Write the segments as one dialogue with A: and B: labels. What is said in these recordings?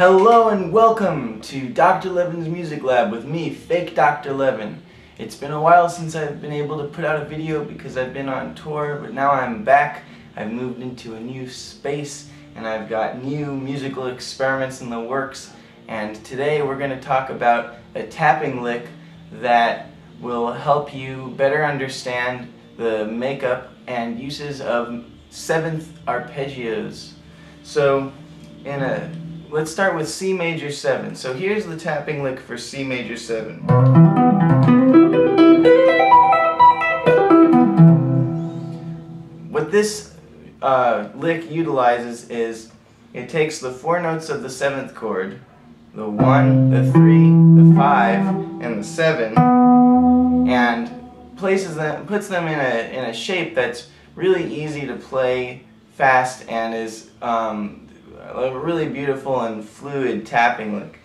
A: Hello and welcome to Dr. Levin's Music Lab with me, Fake Dr. Levin. It's been a while since I've been able to put out a video because I've been on tour, but now I'm back. I've moved into a new space and I've got new musical experiments in the works. And today we're going to talk about a tapping lick that will help you better understand the makeup and uses of seventh arpeggios. So in a let's start with C major 7. So here's the tapping lick for C major 7. What this uh, lick utilizes is it takes the four notes of the seventh chord, the 1, the 3, the 5, and the 7, and places them, puts them in a, in a shape that's really easy to play fast and is um, a really beautiful and fluid tapping lick.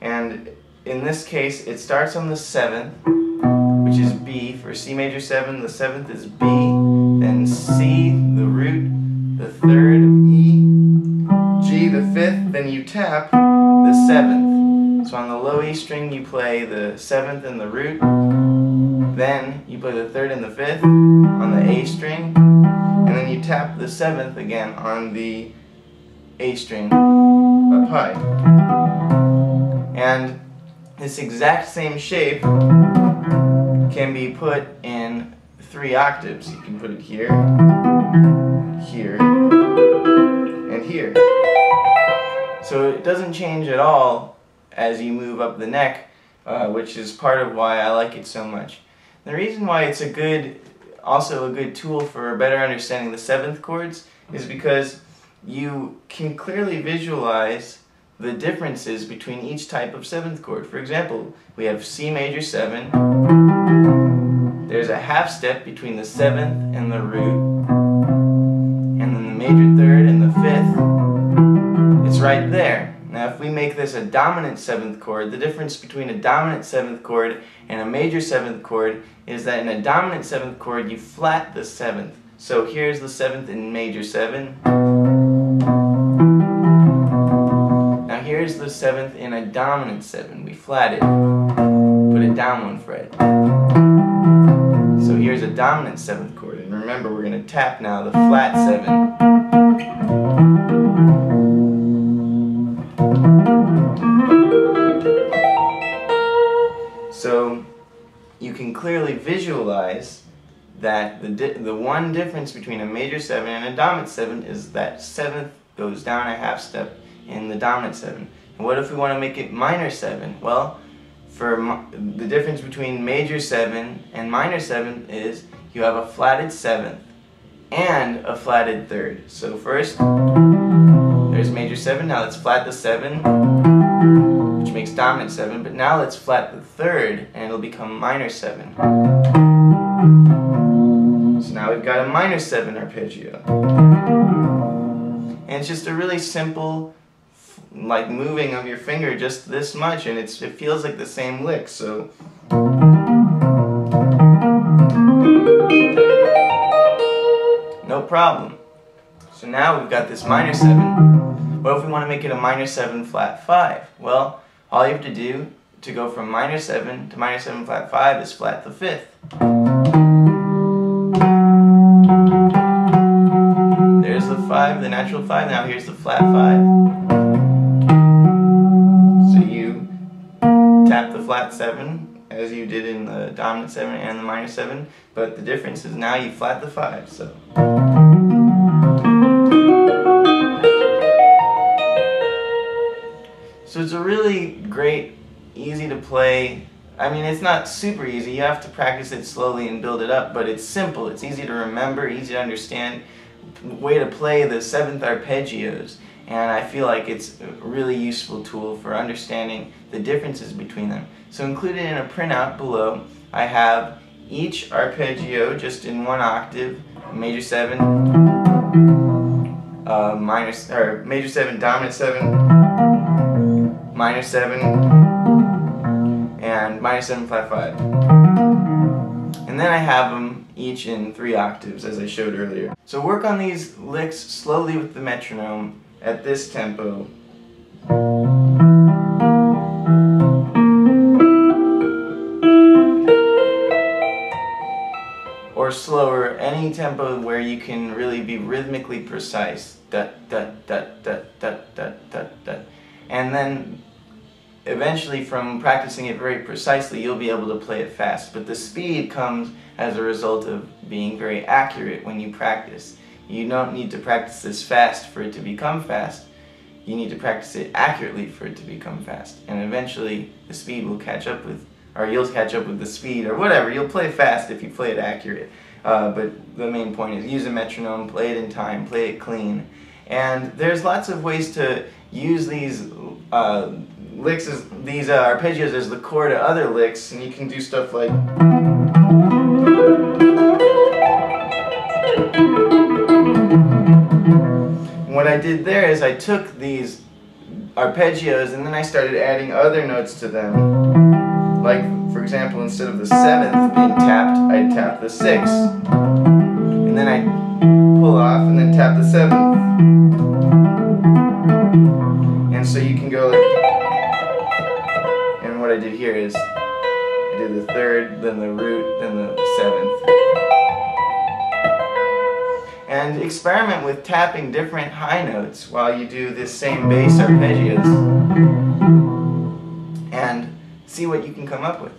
A: And in this case, it starts on the 7th, which is B for C major 7. The 7th is B, then C, the root, the 3rd of E, G, the 5th, then you tap the 7th. So on the low E string, you play the 7th and the root, then you play the 3rd and the 5th on the A string, and then you tap the 7th again on the a string up high. And this exact same shape can be put in three octaves. You can put it here, here, and here. So it doesn't change at all as you move up the neck, uh, which is part of why I like it so much. The reason why it's a good, also a good tool for better understanding the seventh chords is because you can clearly visualize the differences between each type of seventh chord. For example, we have C major 7. There's a half step between the seventh and the root. And then the major third and the fifth. It's right there. Now if we make this a dominant seventh chord, the difference between a dominant seventh chord and a major seventh chord is that in a dominant seventh chord you flat the seventh. So here's the seventh in major 7. The seventh in a dominant seven. We flat it, put it down one fret. So here's a dominant seventh chord, and remember we're going to tap now the flat seven. So you can clearly visualize that the, the one difference between a major 7 and a dominant 7 is that 7th goes down a half step in the dominant 7. What if we want to make it minor 7? Well, for the difference between major 7 and minor 7 is you have a flatted 7th and a flatted 3rd. So first, there's major 7, now let's flat the 7, which makes dominant 7, but now let's flat the 3rd and it'll become minor 7. So now we've got a minor 7 arpeggio. And it's just a really simple like moving of your finger just this much and it's it feels like the same lick so. No problem. So now we've got this minor 7 what if we want to make it a minor 7 flat 5 well all you have to do to go from minor 7 to minor 7 flat 5 is flat the 5th there's the 5 the natural 5 now here's the flat 5 flat 7 as you did in the dominant 7 and the minor 7, but the difference is now you flat the 5, so. So it's a really great, easy to play, I mean it's not super easy, you have to practice it slowly and build it up, but it's simple, it's easy to remember, easy to understand, way to play the 7th arpeggios and I feel like it's a really useful tool for understanding the differences between them. So included in a printout below, I have each arpeggio just in one octave, major 7, uh, minor, or major 7, dominant 7, minor 7, and minor 7 flat 5. And then I have them each in three octaves as I showed earlier. So work on these licks slowly with the metronome at this tempo. Or slower, any tempo where you can really be rhythmically precise. And then eventually from practicing it very precisely, you'll be able to play it fast. But the speed comes as a result of being very accurate when you practice. You don't need to practice this fast for it to become fast. You need to practice it accurately for it to become fast. And eventually the speed will catch up with, or you'll catch up with the speed, or whatever. You'll play fast if you play it accurate. Uh, but the main point is use a metronome, play it in time, play it clean. And there's lots of ways to use these uh, licks, as, these uh, arpeggios as the core to other licks, and you can do stuff like. Did there is I took these arpeggios and then I started adding other notes to them. Like, for example, instead of the seventh being tapped, I'd tap the sixth. And then I pull off and then tap the seventh. And so you can go like, and what I did here is I did the third, then the root, then the seventh and experiment with tapping different high notes while you do this same bass arpeggios and see what you can come up with.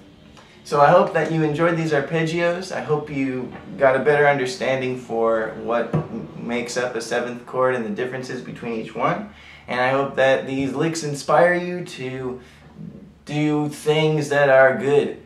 A: So I hope that you enjoyed these arpeggios. I hope you got a better understanding for what makes up a seventh chord and the differences between each one. And I hope that these licks inspire you to do things that are good.